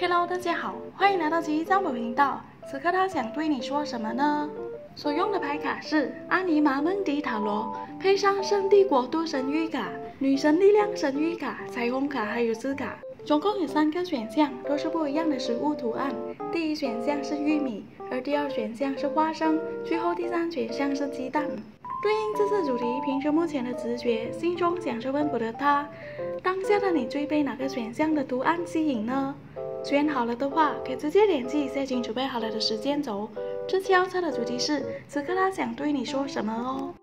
Hello，大家好，欢迎来到奇异占卜频道。此刻他想对你说什么呢？所用的牌卡是阿尼玛蒙迪塔罗，配上圣地国度神谕卡、女神力量神谕卡、彩虹卡还有字卡，总共有三个选项，都是不一样的食物图案。第一选项是玉米，而第二选项是花生，最后第三选项是鸡蛋。对应这次主题，凭着目前的直觉，心中想着问卜的他，当下的你最被哪个选项的图案吸引呢？选好了的话，可以直接点击已经准备好了的时间轴。这次要测的主题是，此刻他想对你说什么哦。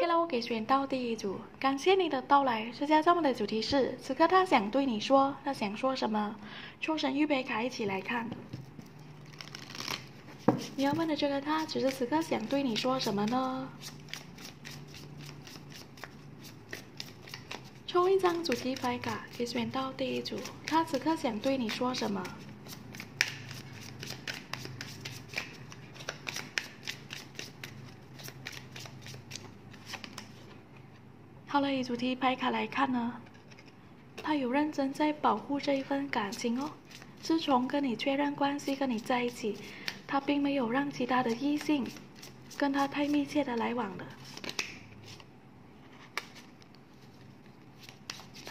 Hello，给选到第一组，感谢你的到来。这家这么的主题是，此刻他想对你说，他想说什么？抽神预备卡，一起来看。你要问的这个他，只是此刻想对你说什么呢？抽一张主题牌卡，可以选到第一组。他此刻想对你说什么？好了，以主题牌卡来看呢，他有认真在保护这一份感情哦。自从跟你确认关系，跟你在一起，他并没有让其他的异性跟他太密切的来往的。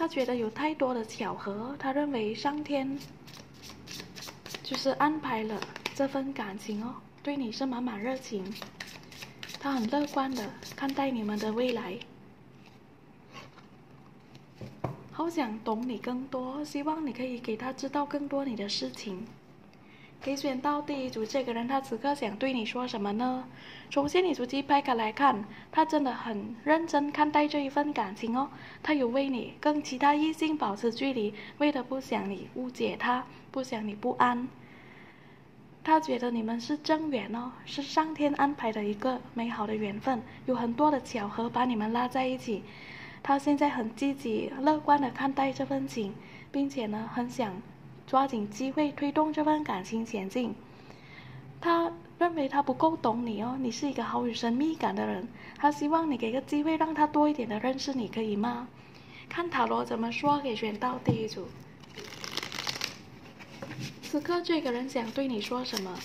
他觉得有太多的巧合，他认为上天就是安排了这份感情哦，对你是满满热情，他很乐观的看待你们的未来。好想懂你更多，希望你可以给他知道更多你的事情。可以选到第一组这个人，他此刻想对你说什么呢？从心理主题牌卡来看，他真的很认真看待这一份感情哦。他有为你跟其他异性保持距离，为了不想你误解他，不想你不安。他觉得你们是正缘哦，是上天安排的一个美好的缘分，有很多的巧合把你们拉在一起。他现在很积极、乐观的看待这份情，并且呢，很想抓紧机会推动这份感情前进。他认为他不够懂你哦，你是一个好有神秘感的人。他希望你给个机会，让他多一点的认识你，可以吗？看塔罗怎么说，给选到第一组。此刻这个人想对你说什么？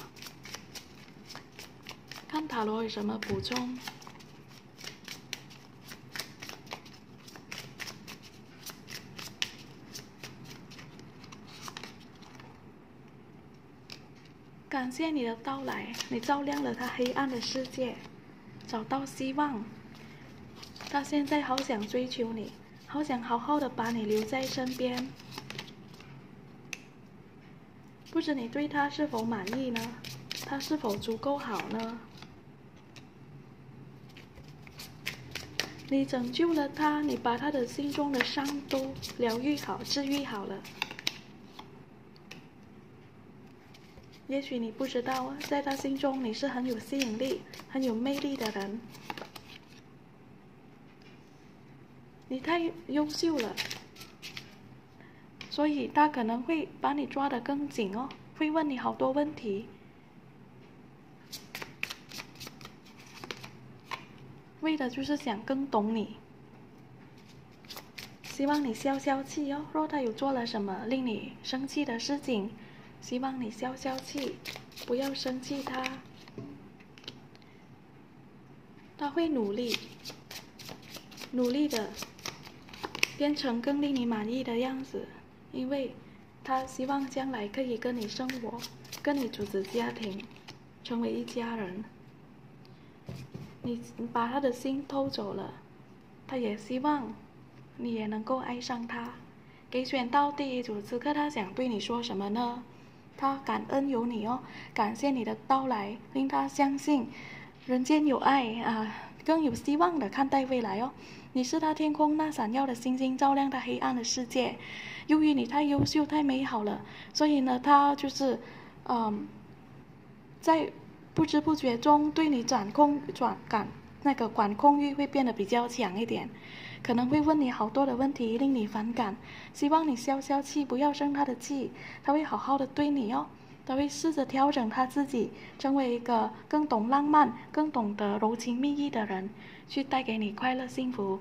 看塔罗有什么补充？感谢你的到来，你照亮了他黑暗的世界，找到希望。他现在好想追求你，好想好好的把你留在身边。不知你对他是否满意呢？他是否足够好呢？你拯救了他，你把他的心中的伤都疗愈好、治愈好了。也许你不知道，在他心中你是很有吸引力、很有魅力的人。你太优秀了，所以他可能会把你抓得更紧哦，会问你好多问题，为的就是想更懂你。希望你消消气哦，若他有做了什么令你生气的事情。希望你消消气，不要生气他。他会努力，努力的变成更令你满意的样子，因为他希望将来可以跟你生活，跟你组织家庭，成为一家人。你把他的心偷走了，他也希望你也能够爱上他。给选到第一组，此刻他想对你说什么呢？他感恩有你哦，感谢你的到来，令他相信人间有爱啊，更有希望的看待未来哦。你是他天空那闪耀的星星，照亮他黑暗的世界。由于你太优秀、太美好了，所以呢，他就是，嗯，在不知不觉中对你掌控、转感那个管控欲会变得比较强一点。可能会问你好多的问题，令你反感。希望你消消气，不要生他的气。他会好好的对你哦，他会试着调整他自己，成为一个更懂浪漫、更懂得柔情蜜意的人，去带给你快乐幸福。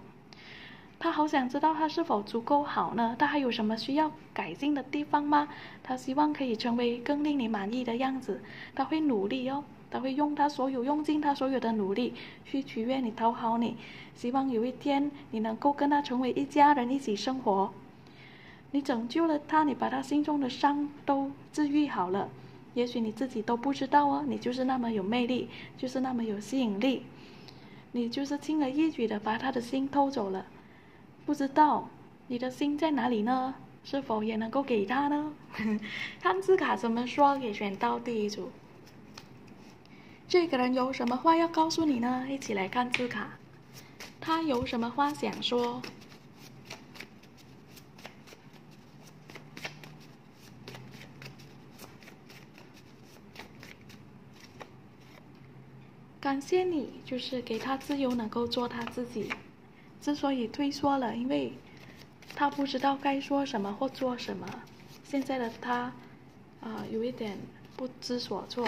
他好想知道他是否足够好呢？他还有什么需要改进的地方吗？他希望可以成为更令你满意的样子。他会努力哦，他会用他所有用尽他所有的努力去取悦你、讨好你。希望有一天你能够跟他成为一家人，一起生活。你拯救了他，你把他心中的伤都治愈好了。也许你自己都不知道哦，你就是那么有魅力，就是那么有吸引力。你就是轻而易举的把他的心偷走了。不知道你的心在哪里呢？是否也能够给他呢？看字卡怎么说？给选到第一组。这个人有什么话要告诉你呢？一起来看字卡。他有什么话想说？感谢你，就是给他自由，能够做他自己。之所以退缩了，因为他不知道该说什么或做什么。现在的他，啊，有一点不知所措。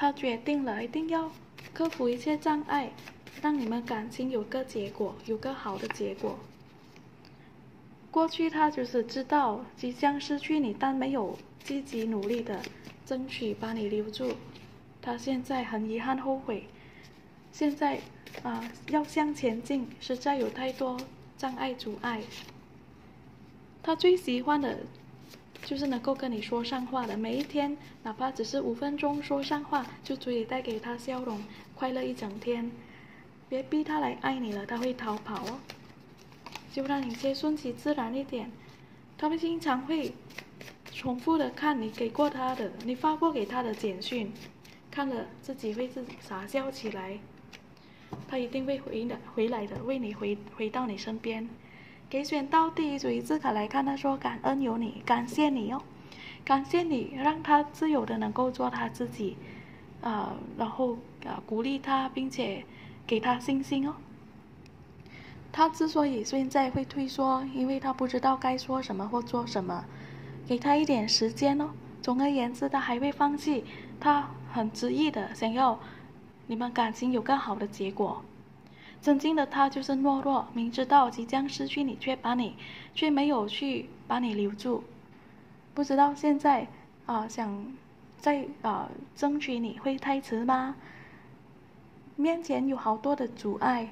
他决定了，一定要克服一切障碍，让你们感情有个结果，有个好的结果。过去他就是知道即将失去你，但没有积极努力的争取把你留住。他现在很遗憾、后悔。现在。啊，要向前进，实在有太多障碍阻碍。他最喜欢的，就是能够跟你说上话的。每一天，哪怕只是五分钟说上话，就足以带给他笑容、快乐一整天。别逼他来爱你了，他会逃跑哦。就让你先顺其自然一点。他们经常会重复的看你给过他的、你发过给他的简讯，看了自己会自己傻笑起来。他一定会回的，回来的，为你回回到你身边。给选到第一组一字卡来看，他说感恩有你，感谢你哦，感谢你让他自由的能够做他自己，啊，然后啊鼓励他，并且给他信心哦。他之所以现在会退缩，因为他不知道该说什么或做什么，给他一点时间哦。总而言之，他还会放弃，他很执意的想要。你们感情有更好的结果。曾经的他就是懦弱，明知道即将失去你，却把你，却没有去把你留住。不知道现在啊，想再啊争取你会太迟吗？面前有好多的阻碍，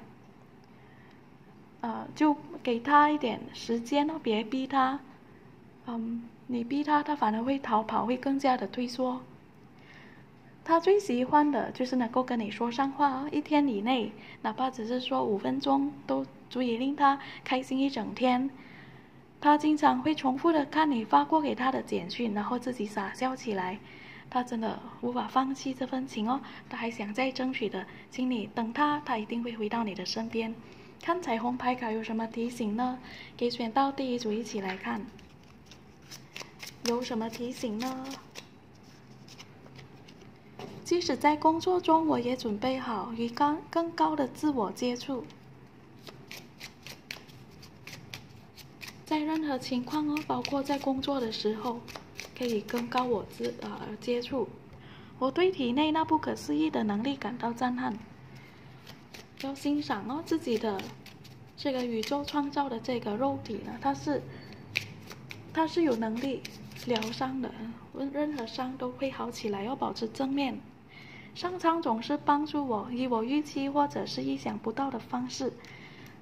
啊，就给他一点时间哦，别逼他。嗯，你逼他，他反而会逃跑，会更加的退缩。他最喜欢的就是能够跟你说上话，一天以内，哪怕只是说五分钟，都足以令他开心一整天。他经常会重复的看你发过给他的简讯，然后自己傻笑起来。他真的无法放弃这份情哦，他还想再争取的，请你等他，他一定会回到你的身边。看彩虹牌卡有什么提醒呢？给选到第一组一起来看，有什么提醒呢？即使在工作中，我也准备好与更更高的自我接触。在任何情况哦，包括在工作的时候，可以跟高我自呃接触。我对体内那不可思议的能力感到震撼。要欣赏哦，自己的这个宇宙创造的这个肉体呢，它是它是有能力疗伤的，任任何伤都会好起来，要保持正面。上苍总是帮助我，以我预期或者是意想不到的方式。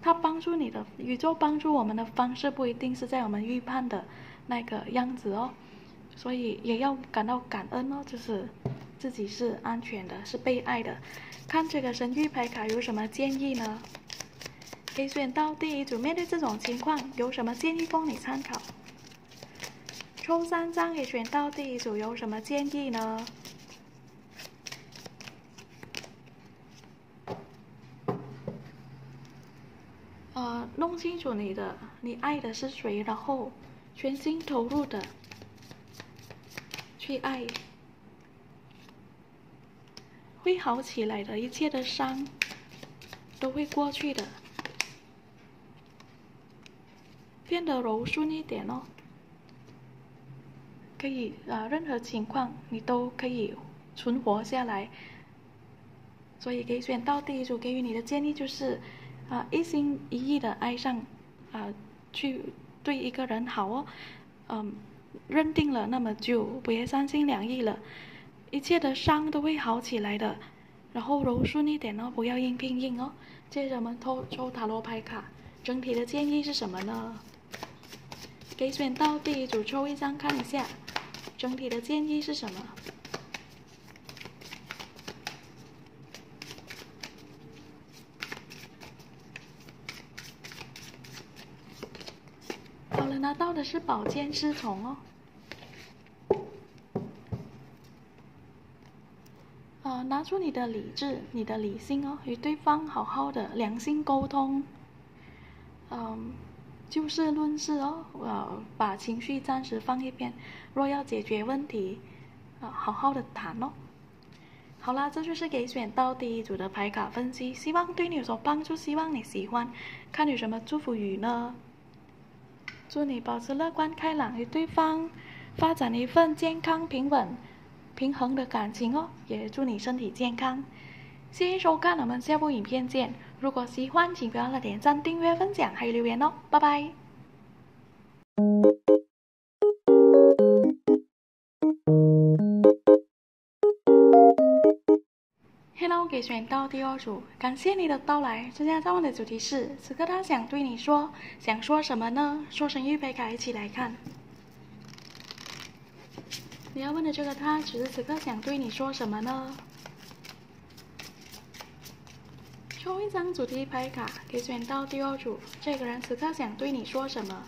他帮助你的宇宙帮助我们的方式不一定是在我们预判的那个样子哦，所以也要感到感恩哦，就是自己是安全的，是被爱的。看这个神谕牌卡有什么建议呢？可以选到第一组，面对这种情况有什么建议供你参考？抽三张也选到第一组，有什么建议呢？弄清楚你的，你爱的是谁，然后全心投入的去爱，会好起来的，一切的伤都会过去的，变得柔顺一点哦。可以啊，任何情况你都可以存活下来。所以给选到第一组给予你的建议就是。啊，一心一意的爱上，啊，去对一个人好哦，嗯，认定了，那么就不要三心两意了，一切的伤都会好起来的。然后柔顺一点哦，不要硬拼硬哦。接着我们抽抽塔罗牌卡，整体的建议是什么呢？给选到第一组抽一张看一下，整体的建议是什么？好了，拿到的是宝剑侍从哦。啊，拿出你的理智，你的理性哦，与对方好好的良性沟通。嗯，就事论事哦，呃，把情绪暂时放一边。若要解决问题，啊，好好的谈哦。好啦，这就是给选到第一组的牌卡分析，希望对你有所帮助，希望你喜欢。看有什么祝福语呢？祝你保持乐观开朗，与对方发展一份健康平稳、平衡的感情哦。也祝你身体健康。谢谢收看，我们下部影片见。如果喜欢，请不要忘了点赞、订阅、分享，还有留言哦。拜拜。给选到第二组，感谢你的到来。这下咱们的主题是：此刻他想对你说，想说什么呢？说声预备卡，一起来看。你要问的这个他，此时此刻想对你说什么呢？抽一张主题牌卡，给选到第二组，这个人此刻想对你说什么？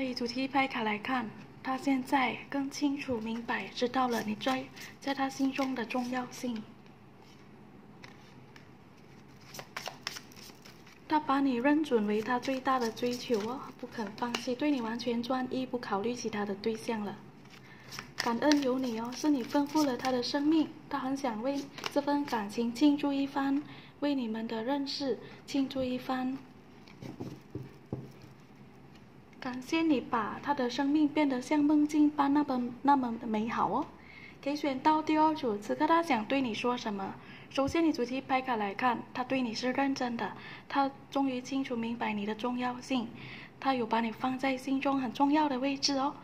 好了，以主题牌卡来看，他现在更清楚明白，知道了你在在他心中的重要性。他把你认准为他最大的追求哦，不肯放弃，对你完全专一，不考虑其他的对象了。感恩有你哦，是你丰富了他的生命，他很想为这份感情庆祝一番，为你们的认识庆祝一番。感谢你把他的生命变得像梦境般那么那么的美好哦。给选到第二组，此刻他想对你说什么？首先，你主题拍卡来看，他对你是认真的，他终于清楚明白你的重要性，他有把你放在心中很重要的位置哦，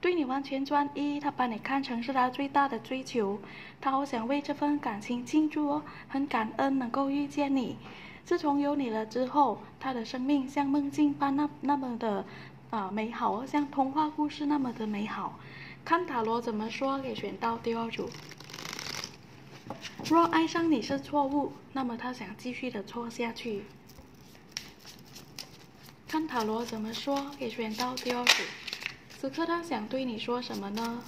对你完全专一，他把你看成是他最大的追求，他好想为这份感情庆祝哦，很感恩能够遇见你。自从有你了之后，他的生命像梦境般那那么的。啊，美好哦，像童话故事那么的美好。看塔罗怎么说，给选到第二组。若爱上你是错误，那么他想继续的错下去。看塔罗怎么说，给选到第二组。此刻他想对你说什么呢？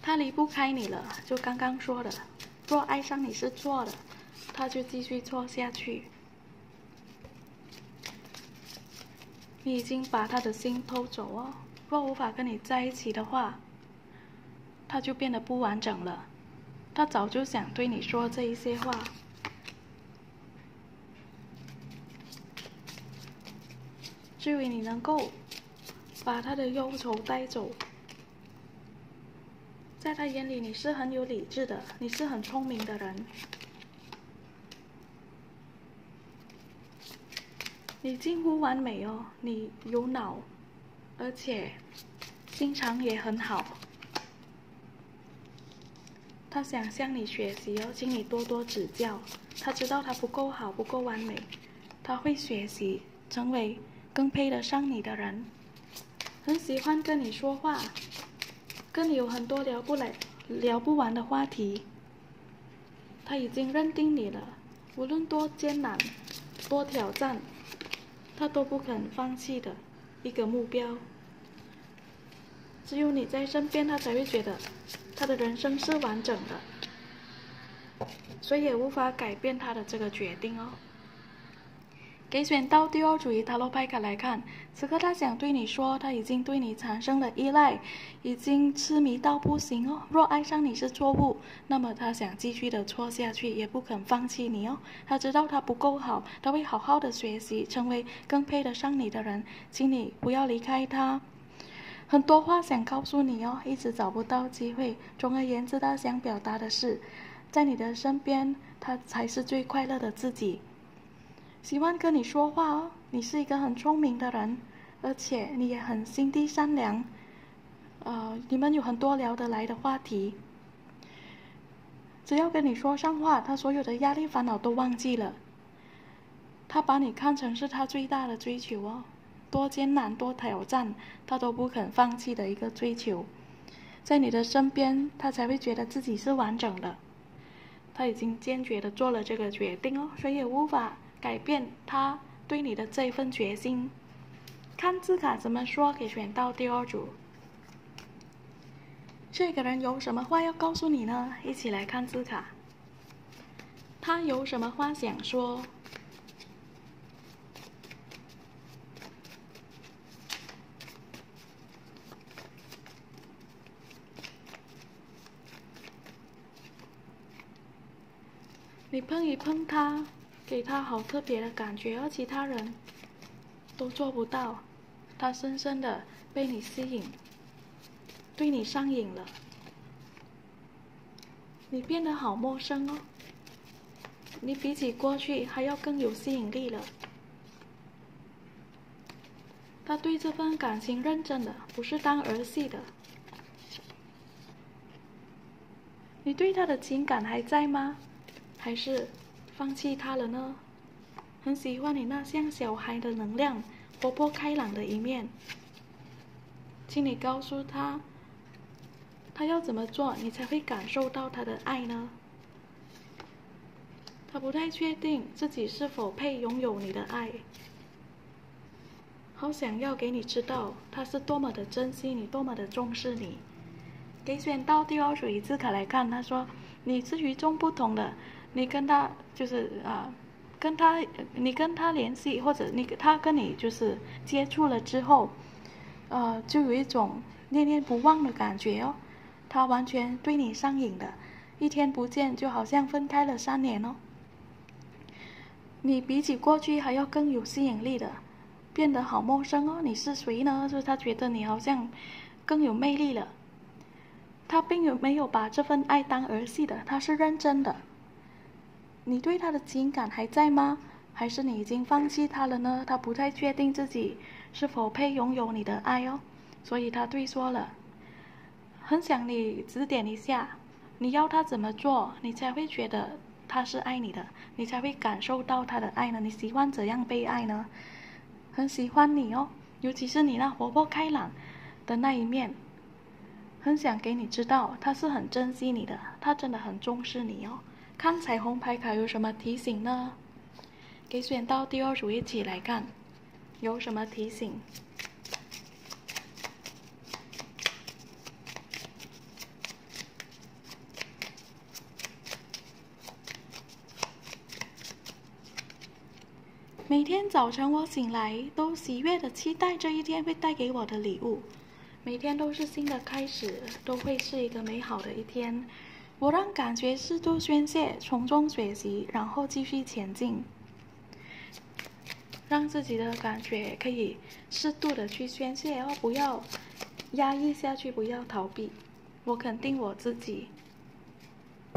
他离不开你了，就刚刚说的。若爱上你是错的，他就继续错下去。你已经把他的心偷走哦。若无法跟你在一起的话，他就变得不完整了。他早就想对你说这一些话。至于你能够把他的忧愁带走。在他眼里，你是很有理智的，你是很聪明的人。你近乎完美哦，你有脑，而且心肠也很好。他想向你学习哦，请你多多指教。他知道他不够好，不够完美，他会学习，成为更配得上你的人。很喜欢跟你说话。跟你有很多聊不来、聊不完的话题。他已经认定你了，无论多艰难、多挑战，他都不肯放弃的一个目标。只有你在身边，他才会觉得他的人生是完整的，所以也无法改变他的这个决定哦。给选到第二组塔罗牌卡来看，此刻他想对你说，他已经对你产生了依赖，已经痴迷到不行哦。若爱上你是错误，那么他想继续的错下去，也不肯放弃你哦。他知道他不够好，他会好好的学习，成为更配得上你的人。请你不要离开他。很多话想告诉你哦，一直找不到机会。总而言之，他想表达的是，在你的身边，他才是最快乐的自己。喜欢跟你说话哦，你是一个很聪明的人，而且你也很心地善良。呃，你们有很多聊得来的话题。只要跟你说上话，他所有的压力烦恼都忘记了。他把你看成是他最大的追求哦，多艰难多挑战，他都不肯放弃的一个追求。在你的身边，他才会觉得自己是完整的。他已经坚决的做了这个决定哦，谁也无法。改变他对你的这份决心。看字卡怎么说？给选到第二组。这个人有什么话要告诉你呢？一起来看字卡。他有什么话想说？你碰一碰他。给他好特别的感觉，而其他人都做不到。他深深的被你吸引，对你上瘾了。你变得好陌生哦，你比起过去还要更有吸引力了。他对这份感情认真的，不是当儿戏的。你对他的情感还在吗？还是？放弃他了呢？很喜欢你那像小孩的能量，活泼开朗的一面。请你告诉他，他要怎么做，你才会感受到他的爱呢？他不太确定自己是否配拥有你的爱，好想要给你知道他是多么的珍惜你，多么的重视你。给选到第二组一字卡来看，他说你是与众不同的。你跟他就是啊，跟他你跟他联系，或者你他跟你就是接触了之后，呃，就有一种念念不忘的感觉哦。他完全对你上瘾的，一天不见就好像分开了三年哦。你比起过去还要更有吸引力的，变得好陌生哦。你是谁呢？就是他觉得你好像更有魅力了。他并没有把这份爱当儿戏的，他是认真的。你对他的情感还在吗？还是你已经放弃他了呢？他不太确定自己是否配拥有你的爱哦，所以他对说了，很想你指点一下，你要他怎么做，你才会觉得他是爱你的，你才会感受到他的爱呢？你喜欢怎样被爱呢？很喜欢你哦，尤其是你那活泼开朗的那一面，很想给你知道，他是很珍惜你的，他真的很重视你哦。看彩虹牌卡有什么提醒呢？给选到第二组一起来看，有什么提醒？每天早晨我醒来，都喜悦的期待这一天会带给我的礼物。每天都是新的开始，都会是一个美好的一天。我让感觉适度宣泄，从中学习，然后继续前进。让自己的感觉可以适度的去宣泄，哦，不要压抑下去，不要逃避。我肯定我自己，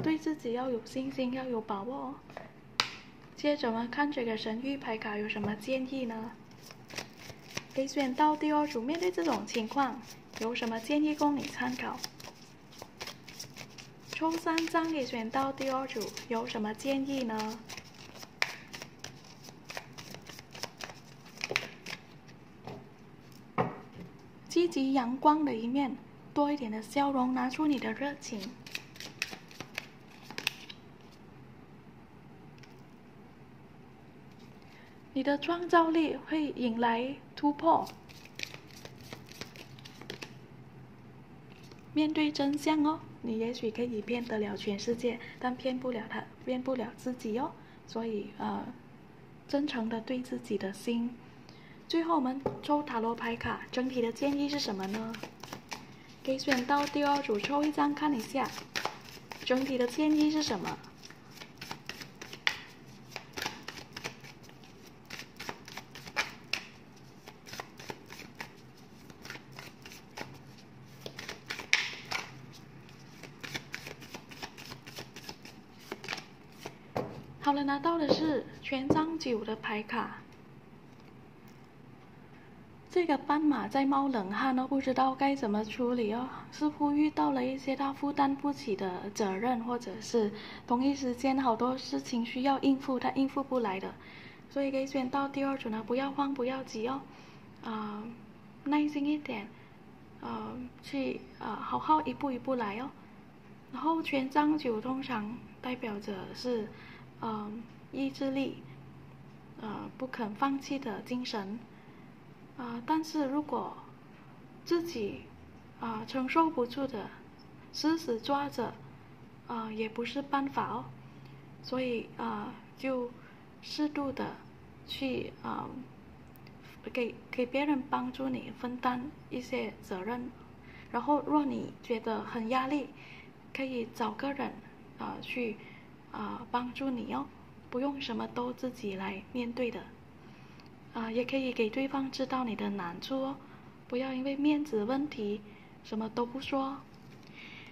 对自己要有信心，要有把握。接着我们看这个神谕牌卡有什么建议呢？可以选到第二组，面对这种情况，有什么建议供你参考？抽三张给选到第二组，有什么建议呢？积极阳光的一面，多一点的笑容，拿出你的热情。你的创造力会引来突破。面对真相哦。你也许可以骗得了全世界，但骗不了他，骗不了自己哦。所以，呃，真诚的对自己的心。最后我们抽塔罗牌卡，整体的建议是什么呢？给选到第二组抽一张看一下，整体的建议是什么？好了，拿到的是权杖九的牌卡。这个斑马在冒冷汗哦，不知道该怎么处理哦，似乎遇到了一些他负担不起的责任，或者是同一时间好多事情需要应付，他应付不来的，所以可以选到第二组呢，不要慌，不要急哦，啊，耐心一点，呃，去啊，好好一步一步来哦。然后权杖九通常代表着是。嗯，意志力，呃，不肯放弃的精神，啊，但是如果自己啊承受不住的，死死抓着，啊，也不是办法哦。所以啊，就适度的去啊，给给别人帮助你分担一些责任，然后若你觉得很压力，可以找个人啊去。啊，帮助你哦，不用什么都自己来面对的，啊，也可以给对方知道你的难处哦，不要因为面子问题什么都不说。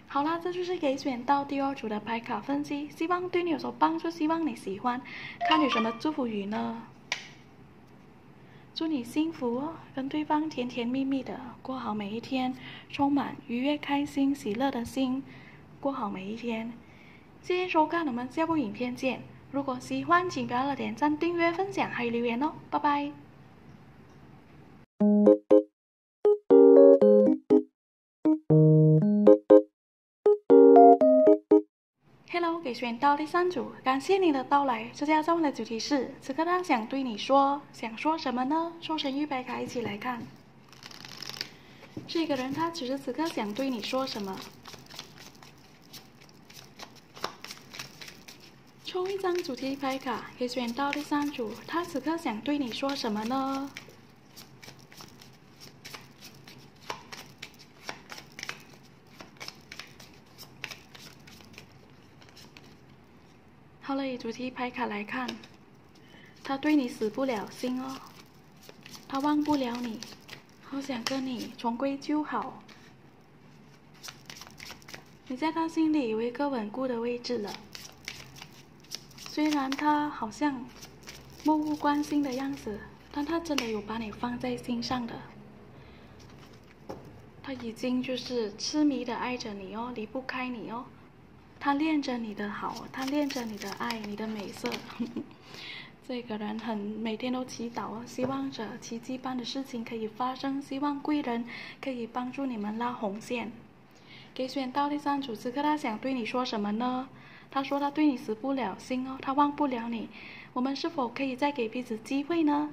好啦，这就是给选到第二组的牌卡分析，希望对你有所帮助，希望你喜欢。看有什么祝福语呢？祝你幸福哦，跟对方甜甜蜜蜜的过好每一天，充满愉悦、开心、喜乐的心，过好每一天。谢谢收看，我们下部影片见。如果喜欢，请不要忘了点赞、订阅、分享还有留言哦，拜拜。Hello，给选到第三组，感谢你的到来。这家中的主题是：此刻他想对你说，想说什么呢？说成预备卡，一起来看。这个人他此时此刻想对你说什么？抽一张主题牌卡，可以选到第三组。他此刻想对你说什么呢？好了，以主题牌卡来看，他对你死不了心哦，他忘不了你，好想跟你重归旧好。你在他心里有一个稳固的位置了。虽然他好像漠不关心的样子，但他真的有把你放在心上的。他已经就是痴迷的爱着你哦，离不开你哦。他恋着你的好，他恋着你的爱，你的美色。这个人很每天都祈祷哦，希望着奇迹般的事情可以发生，希望贵人可以帮助你们拉红线。给选到第三组，此刻他想对你说什么呢？他说他对你死不了心哦，他忘不了你。我们是否可以再给彼此机会呢？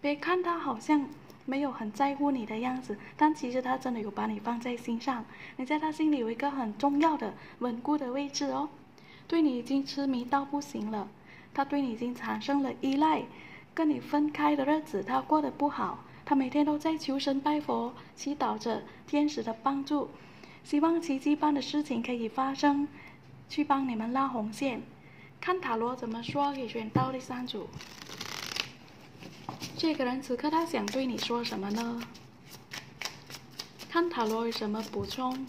别看他好像没有很在乎你的样子，但其实他真的有把你放在心上。你在他心里有一个很重要的、稳固的位置哦。对你已经痴迷到不行了，他对你已经产生了依赖。跟你分开的日子，他过得不好。他每天都在求神拜佛，祈祷着天使的帮助，希望奇迹般的事情可以发生。去帮你们拉红线，看塔罗怎么说？给选到第三组。这个人此刻他想对你说什么呢？看塔罗有什么补充？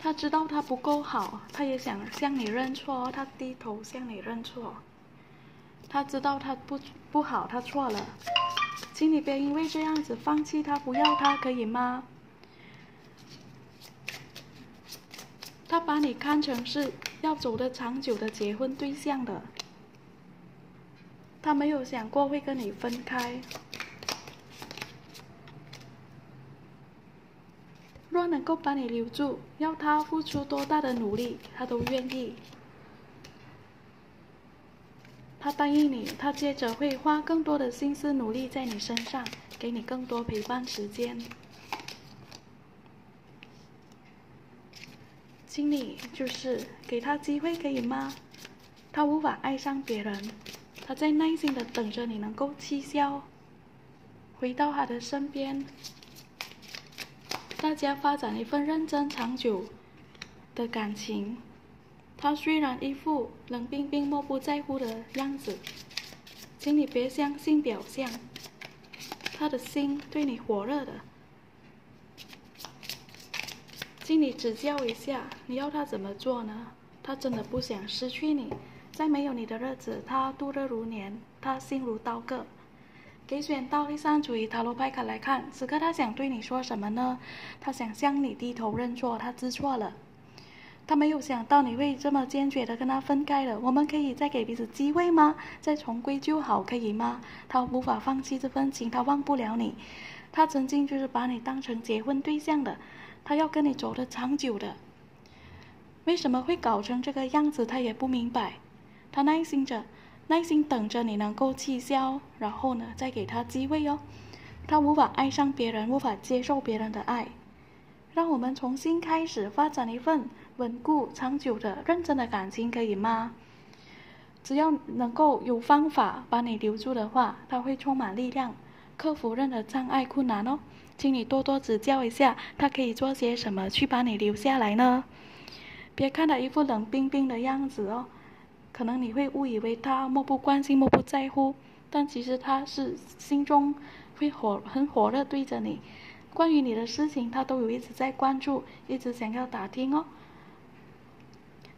他知道他不够好，他也想向你认错，他低头向你认错。他知道他不不好，他错了，请你别因为这样子放弃他，不要他，可以吗？他把你看成是要走的长久的结婚对象的，他没有想过会跟你分开。若能够把你留住，要他付出多大的努力，他都愿意。他答应你，他接着会花更多的心思努力在你身上，给你更多陪伴时间。请你就是给他机会，可以吗？他无法爱上别人，他在耐心的等着你能够气消，回到他的身边，大家发展一份认真长久的感情。他虽然一副冷冰冰、漠不在乎的样子，请你别相信表象，他的心对你火热的。请你指教一下，你要他怎么做呢？他真的不想失去你，在没有你的日子，他度日如年，他心如刀割。给选到第三组塔罗牌卡来看，此刻他想对你说什么呢？他想向你低头认错，他知错了。他没有想到你会这么坚决的跟他分开了。我们可以再给彼此机会吗？再重归就好，可以吗？他无法放弃这份情，他忘不了你。他曾经就是把你当成结婚对象的，他要跟你走的长久的。为什么会搞成这个样子？他也不明白。他耐心着，耐心等着你能够气消，然后呢，再给他机会哦。他无法爱上别人，无法接受别人的爱。让我们重新开始，发展一份。稳固、长久的、认真的感情，可以吗？只要能够有方法把你留住的话，他会充满力量，克服任何障碍困难哦。请你多多指教一下，他可以做些什么去把你留下来呢？别看他一副冷冰冰的样子哦，可能你会误以为他漠不关心、漠不在乎，但其实他是心中会火很火热对着你，关于你的事情，他都有一直在关注，一直想要打听哦。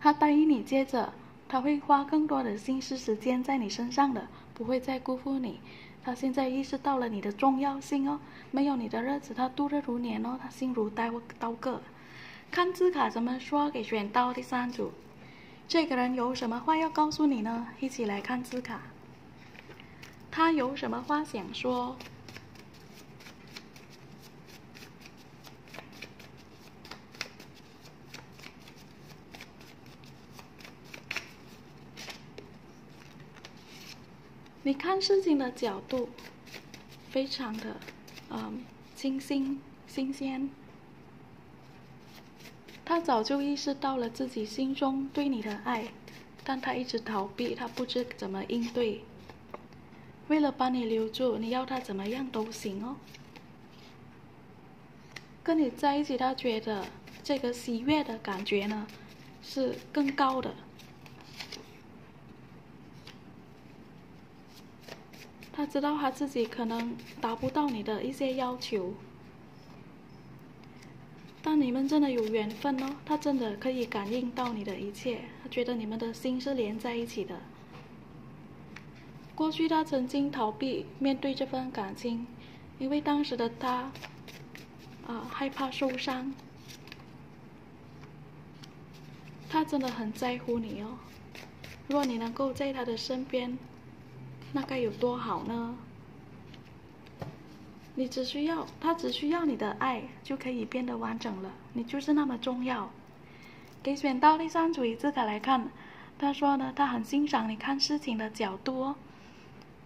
他答应你，接着他会花更多的心思时间在你身上的，不会再辜负你。他现在意识到了你的重要性哦，没有你的日子他度日如年哦，他心如刀刀割。看字卡怎么说？给选到第三组，这个人有什么话要告诉你呢？一起来看字卡，他有什么话想说？你看事情的角度非常的，嗯，清新新鲜。他早就意识到了自己心中对你的爱，但他一直逃避，他不知怎么应对。为了把你留住，你要他怎么样都行哦。跟你在一起，他觉得这个喜悦的感觉呢，是更高的。知道他自己可能达不到你的一些要求，但你们真的有缘分哦。他真的可以感应到你的一切，他觉得你们的心是连在一起的。过去他曾经逃避面对这份感情，因为当时的他啊害怕受伤。他真的很在乎你哦。如果你能够在他的身边。那该有多好呢？你只需要他，只需要你的爱，就可以变得完整了。你就是那么重要。给选到第三组字卡来看，他说呢，他很欣赏你看事情的角度哦，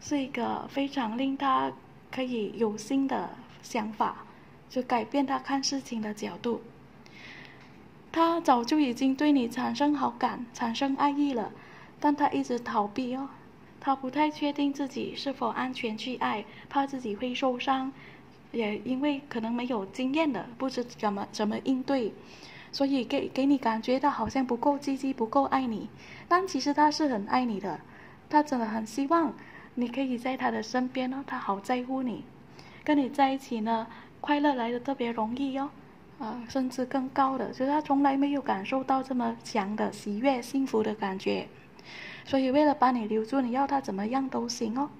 是一个非常令他可以有新的想法，就改变他看事情的角度。他早就已经对你产生好感、产生爱意了，但他一直逃避哦。他不太确定自己是否安全去爱，怕自己会受伤，也因为可能没有经验的，不知怎么怎么应对，所以给给你感觉到好像不够积极，不够爱你。但其实他是很爱你的，他真的很希望你可以在他的身边哦，他好在乎你，跟你在一起呢，快乐来的特别容易哦，啊，甚至更高的，就是他从来没有感受到这么强的喜悦、幸福的感觉。所以，为了把你留住，你要他怎么样都行哦。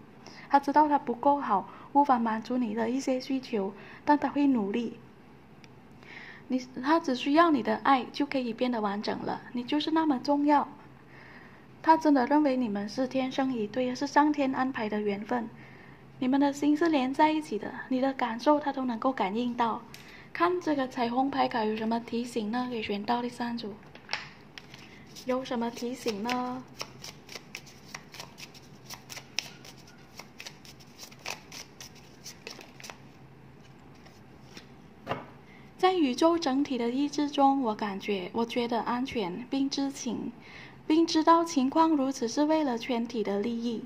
他知道他不够好，无法满足你的一些需求，但他会努力。你他只需要你的爱，就可以变得完整了。你就是那么重要。他真的认为你们是天生一对，是上天安排的缘分。你们的心是连在一起的，你的感受他都能够感应到。看这个彩虹牌卡有什么提醒呢？给选到第三组，有什么提醒呢？在宇宙整体的意志中我感觉我觉得安全并知情并知道情况如此是为了全体的利益。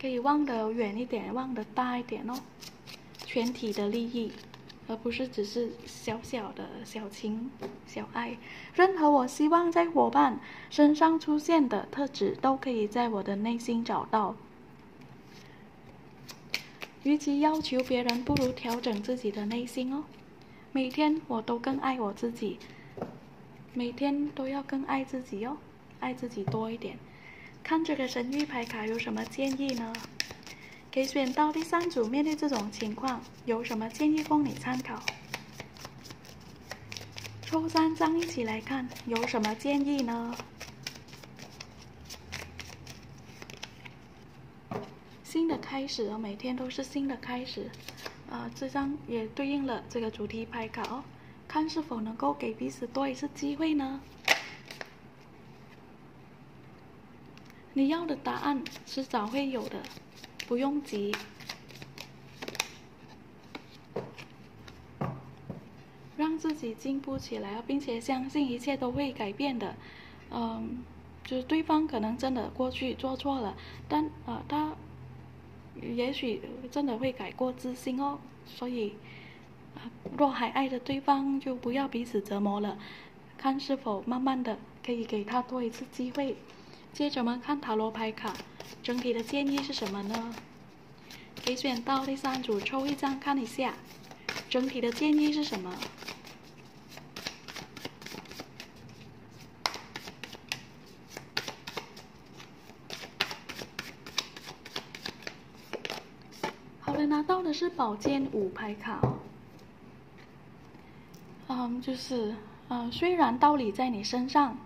可以望得远一点望得大一点哦。全体的利益。而不是只是小小的小情小爱。任何我希望在伙伴身上出现的特质，都可以在我的内心找到。与其要求别人，不如调整自己的内心哦。每天我都更爱我自己，每天都要更爱自己哦，爱自己多一点。看这个神谕牌卡有什么建议呢？可以选到第三组，面对这种情况有什么建议供你参考？抽三张一起来看，有什么建议呢？新的开始哦，每天都是新的开始，啊，这张也对应了这个主题牌卡哦，看是否能够给彼此多一次机会呢？你要的答案迟早会有的，不用急，让自己进步起来并且相信一切都会改变的，嗯，就是对方可能真的过去做错了，但呃他。也许真的会改过自新哦，所以，若还爱着对方，就不要彼此折磨了，看是否慢慢的可以给他多一次机会。接着我们看塔罗牌卡，整体的建议是什么呢？可以选到第三组抽一张看一下，整体的建议是什么？拿到的是宝剑五牌卡，嗯，就是，嗯，虽然道理在你身上，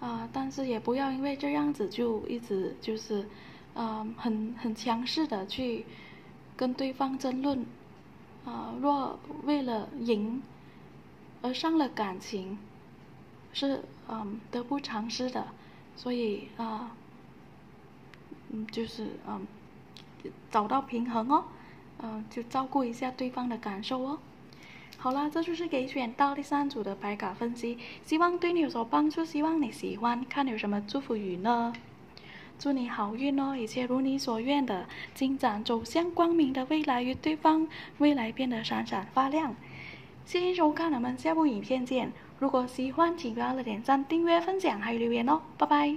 啊，但是也不要因为这样子就一直就是，嗯，很很强势的去跟对方争论，啊，若为了赢而伤了感情，是嗯得不偿失的，所以啊，嗯，就是嗯，找到平衡哦。嗯，就照顾一下对方的感受哦。好啦，这就是给选到第三组的牌卡分析。希望对你有所帮助，希望你喜欢。看你有什么祝福语呢？祝你好运哦！一切如你所愿的进展，走向光明的未来，与对方未来变得闪闪发亮。谢谢收看，我们下部影片见。如果喜欢，请不要了点赞、订阅、分享还有留言哦！拜拜！